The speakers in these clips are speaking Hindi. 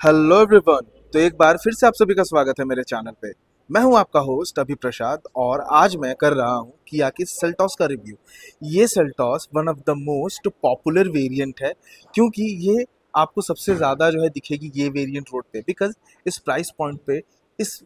हेलो एवरीवन तो एक बार फिर से आप सभी का स्वागत है मेरे चैनल पे। मैं हूँ आपका होस्ट अभी प्रसाद और आज मैं कर रहा हूँ किया की सेल्टॉस का रिव्यू ये Seltos one of the most popular variant है क्योंकि ये आपको सबसे ज़्यादा जो है दिखेगी ये वेरिएंट रोड पे। बिकॉज़ इस प्राइस पॉइंट पे, इस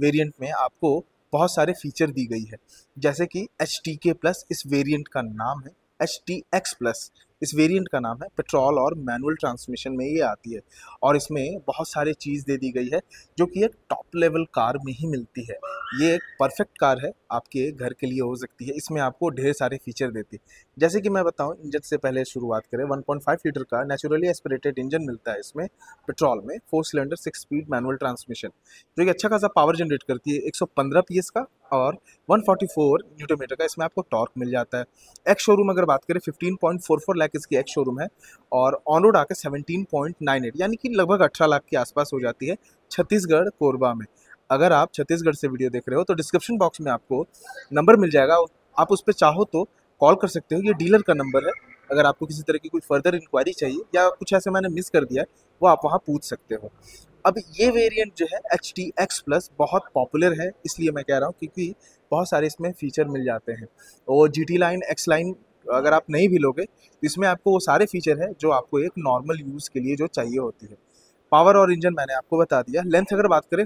वेरिएंट में आपको बहुत सारे फीचर दी गई है। जैसे कि एच प्लस इस वेरिएंट का नाम है एच टी एक्स प्लस इस वेरिएंट का नाम है पेट्रोल और मैनुअल ट्रांसमिशन में ये आती है। और इसमें बहुत सारे चीज़ दे दी गई है, जो कि एक टॉप लेवल कार में ही मिलती है। ये एक परफेक्ट कार है आपके घर के लिए हो सकती है, इसमें आपको ढेर सारे फीचर देती है। जैसे कि मैं बताऊँ, इंजन से पहले शुरुआत करें 1.5 लीटर का नेचुरली एस्पिरेटेड इंजन मिलता है इसमें पेट्रोल में four cylinder six speed manual transmission जो कि अच्छा खासा पावर जनरेट करती है 115 पीएस का और 144 न्यूटोमीटर का, इसमें आपको टॉर्क मिल जाता है। एक्स शोरूम अगर बात करें 15.44 लाख इसकी एक्स शोरूम है और ऑन रोड आकर 17.98 यानी कि लगभग 18 लाख के आसपास हो जाती है, छत्तीसगढ़ कोरबा में। अगर आप छत्तीसगढ़ से वीडियो देख रहे हो तो डिस्क्रिप्शन बॉक्स में आपको नंबर मिल जाएगा। आप उस पर चाहो तो कॉल कर सकते हो। ये डीलर का नंबर है। अगर आपको किसी तरह की कोई फर्दर इंक्वायरी चाहिए या कुछ ऐसे मैंने मिस कर दिया है, वो आप वहाँ पूछ सकते हो। अब ये वेरिएंट जो है एच टी एक्स प्लस बहुत पॉपुलर है, इसलिए मैं कह रहा हूँ, क्योंकि बहुत सारे इसमें फीचर मिल जाते हैं। और G T line X line अगर आप नहीं भी लोगे तो इसमें आपको वो सारे फीचर हैं जो आपको एक नॉर्मल यूज़ के लिए जो चाहिए होती है। पावर और इंजन मैंने आपको बता दिया। लेंथ अगर बात करें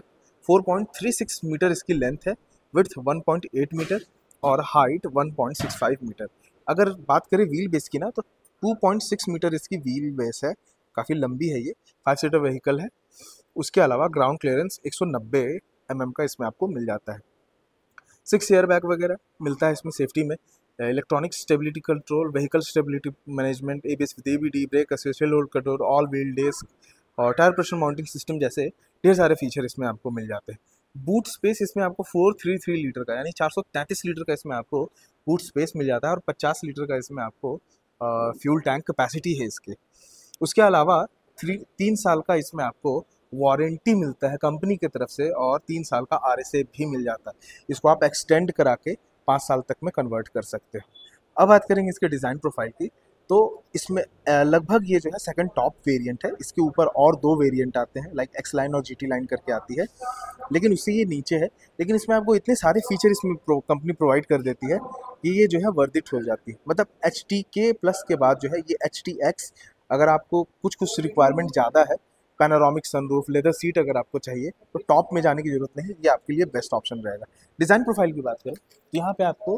4.36 मीटर इसकी लेंथ है विथ 1.8 मीटर और हाइट 1.65 मीटर। अगर बात करें व्हील बेस की ना तो 2.6 मीटर इसकी व्हील बेस है, काफ़ी लंबी है ये फाइव सीटर व्हीकल है। उसके अलावा ग्राउंड क्लियरेंस 190 mm का इसमें आपको मिल जाता है। सिक्स एयर बैग वगैरह मिलता है इसमें सेफ्टी में। Electronic stability control vehicle stability management A B S D brake essential hold control all wheel disc और टायर प्रेशर माउंटिंग सिस्टम जैसे ढेर सारे फीचर इसमें आपको मिल जाते हैं। बूट स्पेस इसमें आपको फोर थ्री थ्री लीटर का, यानी चार सौ तैंतीस लीटर का इसमें आपको बूट स्पेस मिल जाता है और पचास लीटर का इसमें आपको फ्यूल टैंक कैपेसिटी है इसके। उसके अलावा थ्री तीन साल का इसमें आपको वारंटी मिलता है कंपनी की तरफ़ से और तीन साल का आर भी मिल जाता है। इसको आप एक्सटेंड करा के पाँच साल तक में कन्वर्ट कर सकते हो। अब बात करेंगे इसके डिज़ाइन प्रोफ़ाइल की। तो इसमें लगभग ये जो है सेकंड टॉप वेरिएंट है। इसके ऊपर और दो वेरिएंट आते हैं लाइक एक्स लाइन और जीटी लाइन करके आती है। लेकिन उससे ये नीचे है। लेकिन इसमें आपको इतने सारे फीचर इसमें प्रो, कंपनी प्रोवाइड कर देती है कि ये जो है वर्दिट हो जाती है। मतलब एच टी के प्लस के बाद जो है ये एच टी एक्स अगर आपको कुछ कुछ रिक्वायरमेंट ज़्यादा है पैनारोमिक सनरूफ लेदर सीट अगर आपको चाहिए तो टॉप में जाने की ज़रूरत नहीं ये आपके लिए बेस्ट ऑप्शन रहेगा। डिज़ाइन प्रोफ़ाइल की बात करें तो यहाँ पे आपको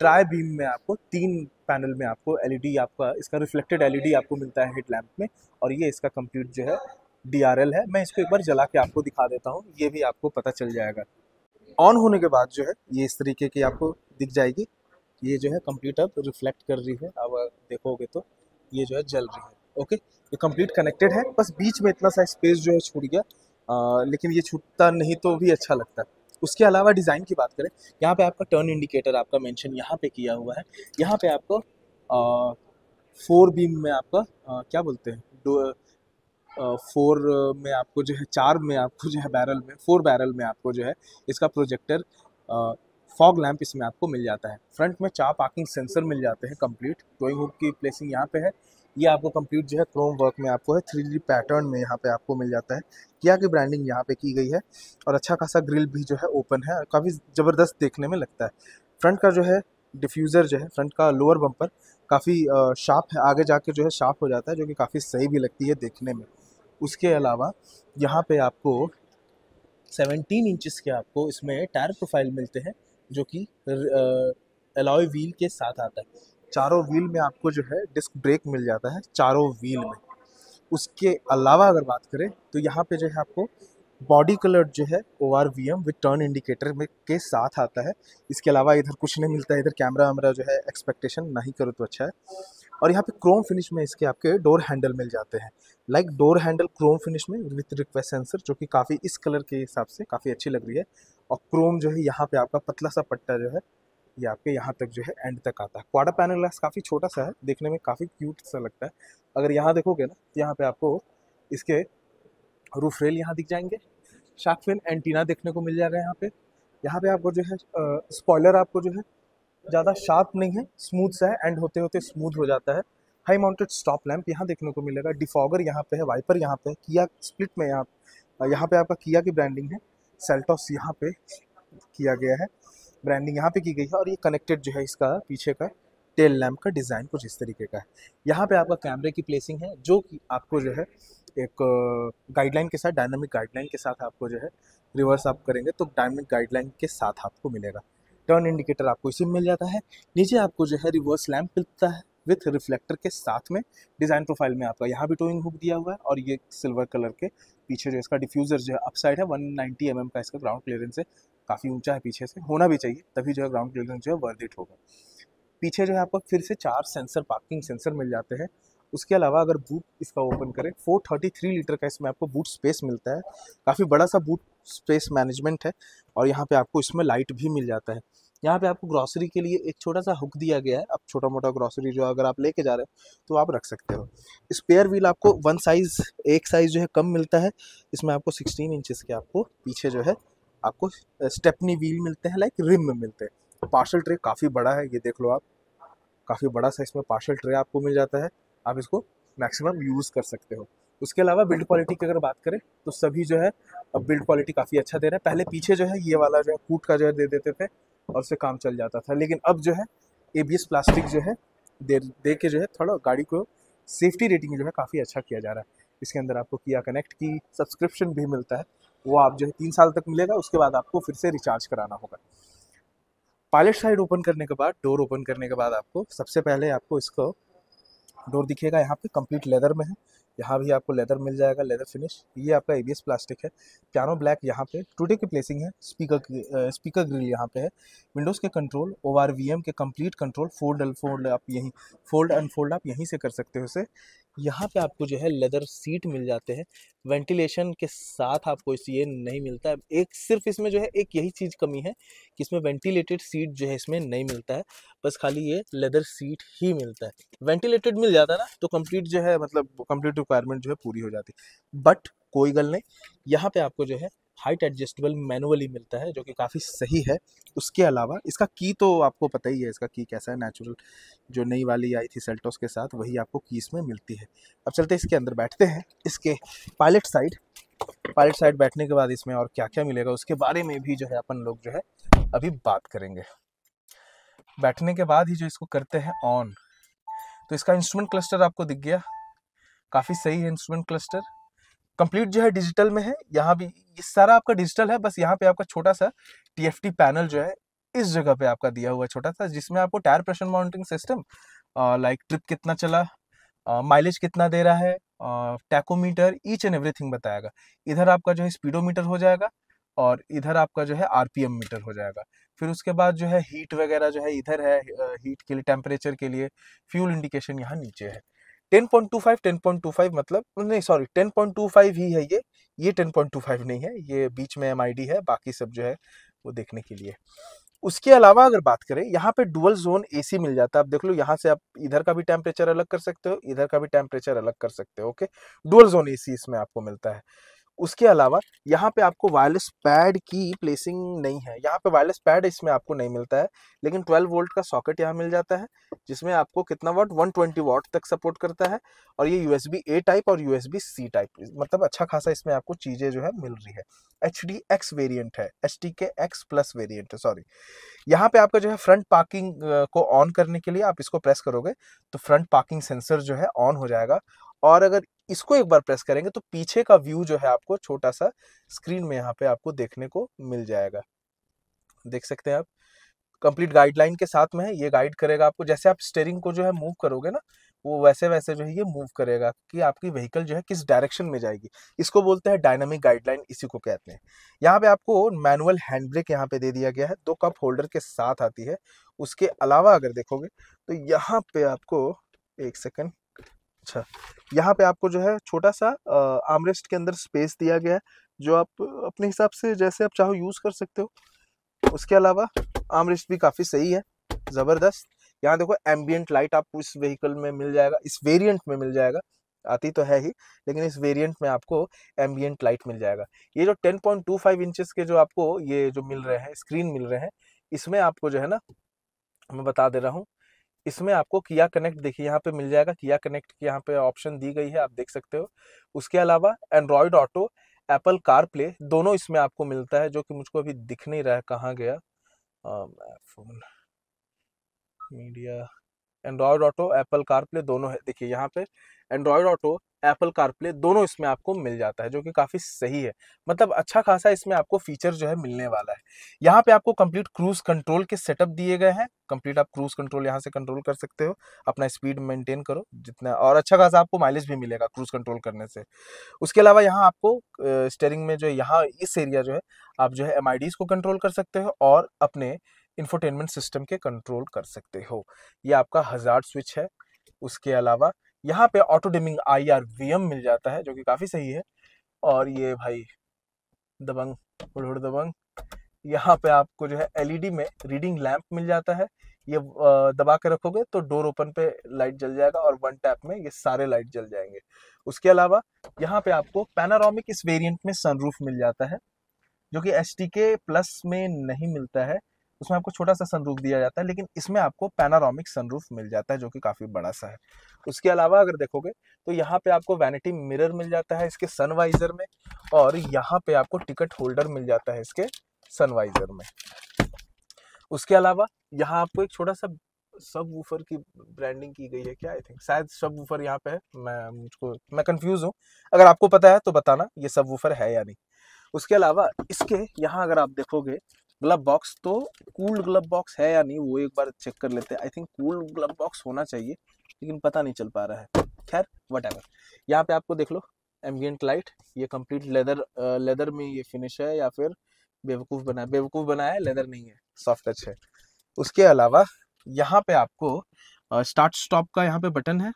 ट्राई बीम में आपको तीन पैनल में आपको एलईडी आपका इसका रिफ्लेक्टेड एलईडी आपको मिलता है हेड लैम्प में और ये इसका कंप्लीट जो है डीआरएल है। मैं इसको एक बार जला के आपको दिखा देता हूँ ये भी आपको पता चल जाएगा। ऑन होने के बाद जो है ये इस तरीके की आपको दिख जाएगी। ये जो है कंप्लीट अब रिफ्लेक्ट कर रही है। अब देखोगे तो ये जो है जल रही है। ओके ये कंप्लीट कनेक्टेड है। बस बीच में इतना सा स्पेस जो है छूट गया। आ, लेकिन ये छूटता नहीं तो भी अच्छा लगता। है उसके अलावा डिज़ाइन की बात करें यहाँ पे आपका टर्न इंडिकेटर आपका मेंशन यहाँ पे किया हुआ है। यहाँ पे आपको फोर बीम में आपका आ, क्या बोलते हैं दो फोर में आपको जो है चार में आपको जो है बैरल में फोर बैरल में आपको जो है इसका प्रोजेक्टर फॉग लैंप इसमें आपको मिल जाता है। फ्रंट में चार पार्किंग सेंसर मिल जाते हैं कंप्लीट गोइंग हुक की प्लेसिंग यहाँ पे है। ये आपको कंप्लीट जो है क्रोम वर्क में आपको है थ्री पैटर्न में यहाँ पे आपको मिल जाता है। किया की ब्रांडिंग यहाँ पे की गई है और अच्छा खासा ग्रिल भी जो है ओपन है काफ़ी ज़बरदस्त देखने में लगता है। फ्रंट का जो है डिफ्यूज़र जो है फ्रंट का लोअर बम्पर काफ़ी शार्प है, आगे जाके जो है शार्प हो जाता है, जो कि काफ़ी सही भी लगती है देखने में। उसके अलावा यहाँ पे आपको 17 इंचेस के आपको इसमें टायर प्रोफ़ाइल मिलते हैं, जो कि एलॉय व्हील के साथ आता है। चारों व्हील में आपको जो है डिस्क ब्रेक मिल जाता है, चारों व्हील में। उसके अलावा अगर बात करें तो यहाँ पे जो है आपको बॉडी कलर जो है O R V M with turn indicator में के साथ आता है। इसके अलावा इधर कुछ नहीं मिलता है, इधर कैमरा वैमरा जो है एक्सपेक्टेशन नहीं करो तो अच्छा है। और यहाँ पे क्रोम फिनिश में इसके आपके डोर हैंडल मिल जाते हैं। Like door handle chrome finish में विथ रिक्वेस्ट सेंसर जो कि काफ़ी इस कलर के हिसाब से काफ़ी अच्छी लग रही है। और क्रोम जो है यहाँ पे आपका पतला सा पट्टा जो है ये आपके यहाँ तक जो है एंड तक आता है। क्वार्टर पैनल ग्लास काफ़ी छोटा सा है, देखने में काफ़ी क्यूट सा लगता है। अगर यहाँ देखोगे ना तो यहाँ पे आपको इसके रूफ रेल यहाँ दिख जाएँगे। शार्कफिन एंटीना देखने को मिल जाएगा यहाँ पे। यहाँ पे आपको जो है स्पॉयलर आपको जो है, ज़्यादा शार्प नहीं है स्मूथ सा है एंड होते होते स्मूथ हो जाता है। हाई माउंटेड स्टॉप लैंप यहाँ देखने को मिलेगा। डिफॉगर यहाँ पे है वाइपर यहाँ पे है किया स्प्लिट में यहाँ यहाँ पे आपका किया की ब्रांडिंग है। सेल्टॉस यहाँ पे किया गया है। ब्रांडिंग यहाँ पे की गई है और ये कनेक्टेड जो है इसका पीछे का टेल लैम्प का डिज़ाइन कुछ इस तरीके का है। यहाँ पे आपका कैमरे की प्लेसिंग है, जो कि आपको जो है एक गाइडलाइन के साथ डायनामिक गाइडलाइन के साथ आपको जो है रिवर्स आप करेंगे तो डायनामिक गाइडलाइन के साथ आपको मिलेगा। टर्न इंडिकेटर आपको इसी में मिल जाता है। नीचे आपको जो है रिवर्स लैम्प मिलता है विथ रिफ्लेक्टर के साथ में डिज़ाइन प्रोफ़ाइल में आपका यहाँ भी टोइंग हुक दिया हुआ है और ये सिल्वर कलर के पीछे जो इसका डिफ्यूज़र जो है अपसाइड है 190 नाइन्टी mm का इसका ग्राउंड क्लियरेंस है। काफ़ी ऊँचा है पीछे से, होना भी चाहिए, तभी जो है ग्राउंड क्लियरेंस जो है वर्दिट होगा। पीछे जो है आपको फिर से चार सेंसर पार्किंग सेंसर मिल जाते हैं। उसके अलावा अगर बूट इसका ओपन करें 433 लीटर का इसमें आपको बूट स्पेस मिलता है। काफ़ी बड़ा सा बूट स्पेस मैनेजमेंट है और यहाँ पे आपको इसमें लाइट भी मिल जाता है। यहाँ पे आपको ग्रॉसरी के लिए एक छोटा सा हुक दिया गया है। अब छोटा मोटा ग्रॉसरी जो अगर आप लेके जा रहे हो तो आप रख सकते हो। स्पेयर व्हील आपको वन साइज़ एक साइज़ जो है कम मिलता है। इसमें आपको सिक्सटीन इंचज़ के आपको पीछे जो है आपको स्टेपनी व्हील मिलते हैं लाइक रिम में मिलते हैं। पार्सल ट्रे काफ़ी बड़ा है, ये देख लो आप। काफ़ी बड़ा सा इसमें पार्सल ट्रे आपको मिल जाता है। आप इसको मैक्सिमम यूज़ कर सकते हो। उसके अलावा बिल्ड क्वालिटी की अगर बात करें तो सभी जो है, अब बिल्ड क्वालिटी काफ़ी अच्छा दे रहे हैं। पहले पीछे जो है, ये वाला जो है, कूट का जो है, दे देते थे, और उससे काम चल जाता था। लेकिन अब जो है एबीएस प्लास्टिक जो है, दे दे के जो है, थोड़ा गाड़ी को सेफ्टी रेटिंग जो है, काफ़ी अच्छा किया जा रहा है। इसके अंदर आपको किया कनेक्ट की सब्सक्रिप्शन भी मिलता है। वो आप जो है तीन साल तक मिलेगा, उसके बाद आपको फिर से रिचार्ज कराना होगा। पायलट साइड ओपन करने के बाद डोर ओपन करने के बाद आपको सबसे पहले आपको इसको डोर दिखेगा, यहाँ पे कंप्लीट लेदर में है। यहाँ भी आपको लेदर मिल जाएगा लेदर फिनिश ये आपका एबीएस प्लास्टिक है। पियानो ब्लैक यहाँ पे टूडे की प्लेसिंग है। स्पीकर स्पीकर ग्रिल यहाँ पे है। विंडोज़ के कंट्रोल ओ के कंप्लीट कंट्रोल फोल्ड अनफोल्ड आप यहीं फोल्ड अनफोल्ड आप यहीं से कर सकते हो इसे। यहाँ पे आपको जो है लेदर सीट मिल जाते हैं। वेंटिलेशन के साथ आपको इस ये नहीं मिलता है। एक सिर्फ़ इसमें जो है एक यही चीज़ कमी है कि इसमें वेंटिलेटेड सीट जो है इसमें नहीं मिलता है। बस खाली ये लेदर सीट ही मिलता है। वेंटिलेटेड मिल जाता है ना तो कंप्लीट जो है मतलब कंप्लीट रिक्वायरमेंट जो है पूरी हो जाती बट कोई गल नहीं, यहाँ पे आपको जो है हाइट एडजस्टेबल मैनुअली मिलता है, जो कि काफ़ी सही है। उसके अलावा, इसका की तो आपको पता ही है, इसका की कैसा है नेचुरल जो नई वाली आई थी सेल्टोस के साथ, वही आपको की इसमें मिलती है। अब चलते इसके अंदर बैठते हैं। इसके पायलट साइड पायलट साइड बैठने के बाद इसमें और क्या क्या मिलेगा, उसके बारे में भी जो है अपन लोग जो है अभी बात करेंगे। बैठने के बाद ही जो इसको करते हैं ऑन तो इसका इंस्ट्रूमेंट क्लस्टर आपको दिख गया। काफ़ी सही है इंस्ट्रूमेंट क्लस्टर कंप्लीट जो है डिजिटल में है, यहाँ भी ये सारा आपका डिजिटल है, बस यहाँ पे आपका छोटा सा टीएफटी पैनल जो है, इस जगह पे आपका दिया हुआ छोटा सा, जिसमें आपको tyre pressure mounting system like trip कितना चला माइलेज कितना दे रहा है टैकोमीटर ईच एंड एवरीथिंग बताएगा। इधर आपका जो है स्पीडोमीटर हो जाएगा और इधर आपका जो है आरपीएम मीटर हो जाएगा। फिर उसके बाद जो है हीट वगैरह जो है इधर है हीट के लिए टेम्परेचर के लिए फ्यूल इंडिकेशन यहाँ नीचे है। 10.25 10.25 मतलब नहीं सॉरी 10.25 ही है ये। ये 10.25 नहीं है, ये बीच में एम है, बाकी सब जो है वो देखने के लिए। उसके अलावा अगर बात करें, यहाँ पे डुअल जोन एसी मिल जाता है। आप देख लो, यहाँ से आप इधर का भी टेम्परेचर अलग कर सकते हो, इधर का भी टेम्परेचर अलग कर सकते हो ओके डुअल जोन एसी इसमें आपको मिलता है। उसके अलावा यहाँ पे आपको वायरलेस पैड की प्लेसिंग नहीं है। यहाँ पे वायरलेस पैड इसमें आपको नहीं मिलता है, लेकिन 12 वोल्ट का सॉकेट यहाँ मिल जाता है, जिसमें आपको कितना वाट 120 वाट तक सपोर्ट करता है और ये यूएसबी ए टाइप और यूएसबी सी टाइप मतलब अच्छा खासा इसमें आपको चीज़ें जो है मिल रही है। एच डी एक्स वेरियंट है H T K X plus variant है सॉरी यहाँ पे आपका जो है फ्रंट पार्किंग को ऑन करने के लिए आप इसको प्रेस करोगे तो फ्रंट पार्किंग सेंसर जो है ऑन हो जाएगा और अगर इसको एक बार प्रेस करेंगे तो पीछे का व्यू जो है आपको छोटा सा स्क्रीन में यहाँ पे आपको देखने को मिल जाएगा। देख सकते हैं आप। कंप्लीट गाइडलाइन के साथ में है ये गाइड करेगा आपको। जैसे आप स्टेयरिंग को जो है मूव करोगे ना, वो वैसे वैसे जो है ये मूव करेगा कि आपकी व्हीकल जो है किस डायरेक्शन में जाएगी। इसको बोलते हैं डायनामिक गाइडलाइन, इसी को कहते हैं। यहाँ पे आपको मैनुअल हैंड ब्रेक यहाँ पे दे दिया गया है। दो कप होल्डर के साथ आती है। उसके अलावा अगर देखोगे तो यहाँ पे आपको एक सेकंड अच्छा। यहाँ पे आपको जो है छोटा सा आमरेस्ट के अंदर स्पेस दिया गया है, जो आप अपने हिसाब से जैसे आप चाहो यूज़ कर सकते हो। उसके अलावा आमरेस्ट भी काफ़ी सही है, ज़बरदस्त। यहाँ देखो एम्बियंट लाइट आपको इस व्हीकल में मिल जाएगा, इस वेरिएंट में मिल जाएगा, आती तो है ही, लेकिन इस वेरिएंट में आपको एम्बियंट लाइट मिल जाएगा। ये जो 10.25 इंचेस के जो आपको ये जो मिल रहे हैं, स्क्रीन मिल रहे हैं, इसमें आपको जो है ना, मैं बता दे रहा हूँ इसमें आपको किया कनेक्ट देखिए, यहाँ पे मिल जाएगा किया कनेक्ट की यहाँ पे ऑप्शन दी गई है, आप देख सकते हो। उसके अलावा Android auto Apple car play दोनों इसमें आपको मिलता है, जो कि मुझको अभी दिख नहीं रहा है कहाँ गया। Phone media Android auto Apple car play दोनों है। देखिए, यहाँ पे एंड्रॉयड ऑटो एप्पल कारप्ले दोनों इसमें आपको मिल जाता है, जो कि काफ़ी सही है। मतलब अच्छा खासा इसमें आपको फीचर जो है मिलने वाला है। यहाँ पे आपको कंप्लीट क्रूज कंट्रोल के सेटअप दिए गए हैं। कंप्लीट आप क्रूज कंट्रोल यहाँ से कंट्रोल कर सकते हो। अपना स्पीड मेंटेन करो, जितना और अच्छा खासा आपको माइलेज भी मिलेगा क्रूज कंट्रोल करने से। उसके अलावा यहाँ आपको स्टेयरिंग में जो है, यहाँ इस एरिया जो है, आप जो है एम को कंट्रोल कर सकते हो और अपने इंफोटेनमेंट सिस्टम के कंट्रोल कर सकते हो। ये आपका हज़ार स्विच है। उसके अलावा यहाँ पे auto dimming I R V M मिल जाता है, जो कि काफ़ी सही है। और ये भाई, दबंग हुड़ दबंग, यहाँ पे आपको जो है एलईडी में रीडिंग लैंप मिल जाता है। ये दबा के रखोगे तो डोर ओपन पे लाइट जल जाएगा और वन टैप में ये सारे लाइट जल जाएँगे। उसके अलावा यहाँ पे आपको पैनारोमिक इस वेरिएंट में सनरूफ मिल जाता है, जो कि एस प्लस में नहीं मिलता है। उसमें आपको छोटा सा सनरूफ दिया जाता है, लेकिन इसमें आपको पैनारोमिक सनरूफ मिल जाता है, जो कि काफ़ी बड़ा सा है। उसके अलावा अगर देखोगे तो यहाँ पे आपको वैनिटी मिरर मिल जाता है इसके सनवाइजर में, और यहाँ पे आपको टिकट होल्डर मिल जाता है इसके सनवाइजर में। उसके अलावा यहाँ आपको एक छोटा सा सब वूफर की ब्रांडिंग की गई है क्या आई थिंक शायद सब वूफर यहाँ पे है, मैं मुझको, मैं कंफ्यूज हूँ। अगर आपको पता है तो बताना ये सब वूफर है या नहीं। उसके अलावा इसके यहाँ अगर आप देखोगे ग्लब बॉक्स तो कूल्ड ग्लब बॉक्स है या नहीं, वो एक बार चेक कर लेते हैं। I think cooled glove box होना चाहिए, लेकिन पता नहीं चल पा रहा है। खैर वट एवर यहाँ पे आपको देख लो एम्बियंट लाइट ये कंप्लीट लेदर लेदर में ये फिनिश है या फिर बेवकूफ़ बनाया बेवकूफ़ बनाया है लेदर नहीं है सॉफ्ट टच है। उसके अलावा यहाँ पे आपको स्टार्ट स्टॉप का यहाँ पे बटन है।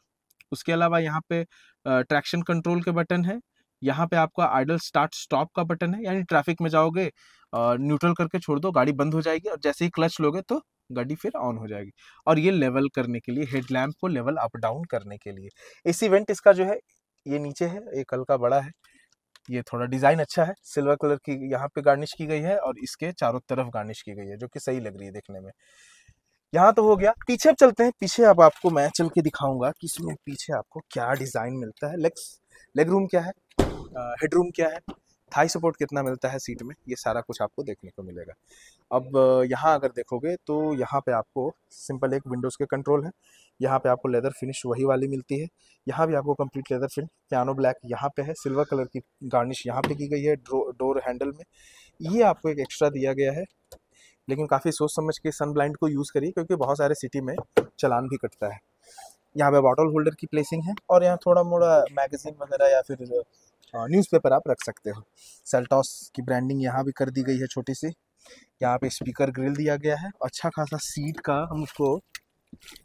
उसके अलावा यहाँ पे ट्रैक्शन कंट्रोल के बटन है। यहाँ पे आपका आइडल स्टार्ट स्टॉप का बटन है, यानी ट्रैफ़िक में जाओगे न्यूट्रल करके छोड़ दो, गाड़ी बंद हो जाएगी और जैसे ही क्लच लोगे तो गाड़ी फिर ऑन हो जाएगी। और ये लेवल करने के लिए, हेडलैम्प को लेवल अप डाउन करने के लिए। इसी वेंट इसका जो है, ये नीचे है एक हल्का बड़ा है। ये थोड़ा डिज़ाइन अच्छा है, सिल्वर कलर की यहाँ पे गार्निश की गई है और इसके चारों तरफ़ गार्निश की गई है, जो कि सही लग रही है देखने में। यहाँ तो हो गया। पीछे अब चलते हैं। पीछे अब आपको मैं चल के दिखाऊँगा कि इसमें पीछे आपको क्या डिज़ाइन मिलता है। लेग्स, लेग रूम क्या है? हेडरूम क्या है? थाई सपोर्ट कितना मिलता है सीट में, ये सारा कुछ आपको देखने को मिलेगा। अब, यहाँ अगर देखोगे तो यहाँ पे आपको सिंपल एक विंडोज़ के कंट्रोल है। यहाँ पे आपको लेदर फिनिश वही वाली मिलती है। यहाँ भी आपको complete leather finish piano black यहाँ पे है, सिल्वर कलर की गार्निश यहाँ पे की गई है, डोर हैंडल में। ये आपको एक एक्स्ट्रा दिया गया है, लेकिन काफ़ी सोच समझ के सन ब्लाइंड को यूज़ करिए, क्योंकि बहुत सारे सिटी में चलान भी कटता है। यहाँ पे बॉटल होल्डर की प्लेसिंग है, और यहाँ थोड़ा मोड़ा मैगजीन वगैरह या फिर न्यूज़पेपर आप रख सकते हो। सेल्टॉस की ब्रांडिंग यहाँ भी कर दी गई है छोटी सी। यहाँ पे स्पीकर ग्रिल दिया गया है। अच्छा खासा सीट का मुझको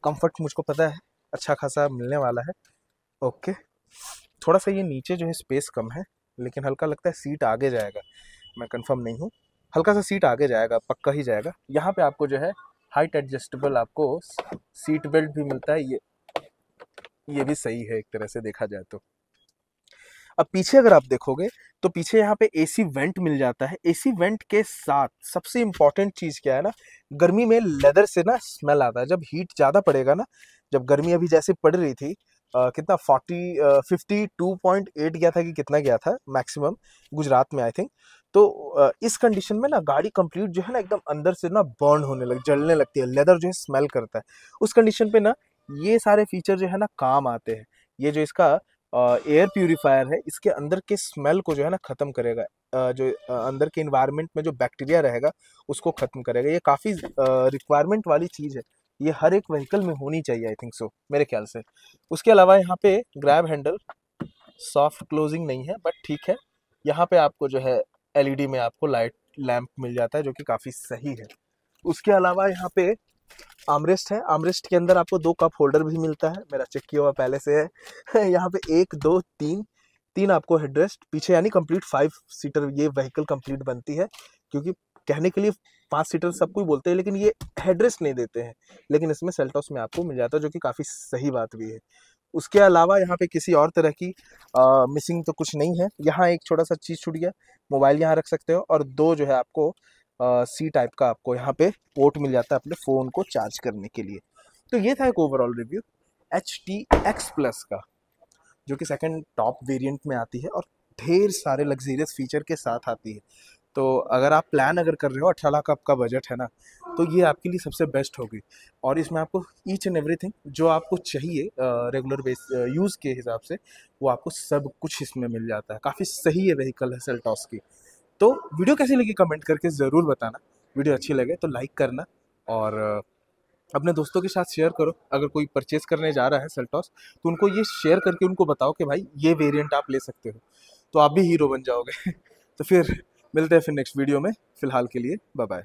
कंफर्ट मुझको पता है। अच्छा खासा मिलने वाला है। ओके थोड़ा सा ये नीचे जो है स्पेस कम है, लेकिन हल्का लगता है सीट आगे जाएगा। मैं कंफर्म नहीं हूँ। हल्का सा सीट आगे जाएगा, पक्का ही जाएगा। यहाँ पे आपको जो है हाइट एडजस्टेबल आपको सीट बेल्ट भी मिलता है। ये ये भी सही है एक तरह से देखा जाए तो। अब पीछे अगर आप देखोगे तो पीछे यहाँ पे एसी वेंट मिल जाता है। एसी वेंट के साथ सबसे इंपॉर्टेंट चीज़ क्या है ना गर्मी में लेदर से ना स्मेल आता है। जब हीट ज़्यादा पड़ेगा ना जब गर्मी अभी जैसे पड़ रही थी आ, कितना forty fifty two point eight गया था कि कितना गया था मैक्सिमम गुजरात में आई थिंक तो आ, इस कंडीशन में ना गाड़ी कंप्लीट जो है ना एकदम अंदर से ना बर्न होने लग जलने लगती है लेदर जो है स्मेल करता है। उस कंडीशन पे ना ये सारे फीचर जो है ना काम आते हैं। ये जो इसका एयर प्यूरिफायर है, इसके अंदर के स्मेल को जो है ना ख़त्म करेगा। जो अंदर के इन्वायरमेंट में जो बैक्टीरिया रहेगा, उसको ख़त्म करेगा। ये काफ़ी रिक्वायरमेंट वाली चीज़ है। ये हर एक व्हीकल में होनी चाहिए आई थिंक सो मेरे ख्याल से। उसके अलावा यहाँ पे ग्रैब हैंडल सॉफ्ट क्लोजिंग नहीं है बट ठीक है। यहाँ पे आपको जो है एलईडी में आपको लाइट लैंप मिल जाता है, जो कि काफ़ी सही है। उसके अलावा यहाँ पे आमरेस्ट है। आमरेस्ट के अंदर आपको दो कप होल्डर भी मिलता है। मेरा चेक किया हुआ पहले से है। यहाँ पे एक दो तीन तीन आपको हेडरेस्ट पीछे यानी कंप्लीट फाइव सीटर ये व्हीकल कंप्लीट बनती है। क्योंकि कहने के लिए पाँच सीटर सब कोई बोलते हैं लेकिन ये हेडरेस्ट नहीं देते हैं। लेकिन इसमें सेल्टॉस में आपको मिल जाता है जो कि काफ़ी सही बात भी है। उसके अलावा यहाँ पे किसी और तरह की आ, मिसिंग तो कुछ नहीं है। यहाँ एक छोटा सा चीज़ छूट गया। मोबाइल यहाँ रख सकते हो और दो जो है आपको सी टाइप का आपको यहाँ पे पोर्ट मिल जाता है अपने फ़ोन को चार्ज करने के लिए। तो ये था एक overall review H T X plus का, जो कि सेकंड टॉप वेरिएंट में आती है और ढेर सारे लग्जीरियस फीचर के साथ आती है। तो अगर आप प्लान अगर कर रहे हो, अठारह लाख आपका बजट है ना तो ये आपके लिए सबसे बेस्ट होगी। और इसमें आपको ईच एंड एवरीथिंग जो आपको चाहिए रेगुलर बेस यूज़ के हिसाब से, वो आपको सब कुछ इसमें मिल जाता है। काफ़ी सही है व्हीकल है सेल्टॉस की। तो वीडियो कैसी लगी कमेंट करके ज़रूर बताना। वीडियो अच्छी लगे तो लाइक करना और अपने दोस्तों के साथ शेयर करो। अगर कोई परचेज करने जा रहा है सेल्टॉस तो उनको ये शेयर करके उनको बताओ कि भाई ये वेरिएंट आप ले सकते हो। तो आप भी हीरो बन जाओगे। तो फिर मिलते हैं फिर नेक्स्ट वीडियो में। फ़िलहाल के लिए बाय बाय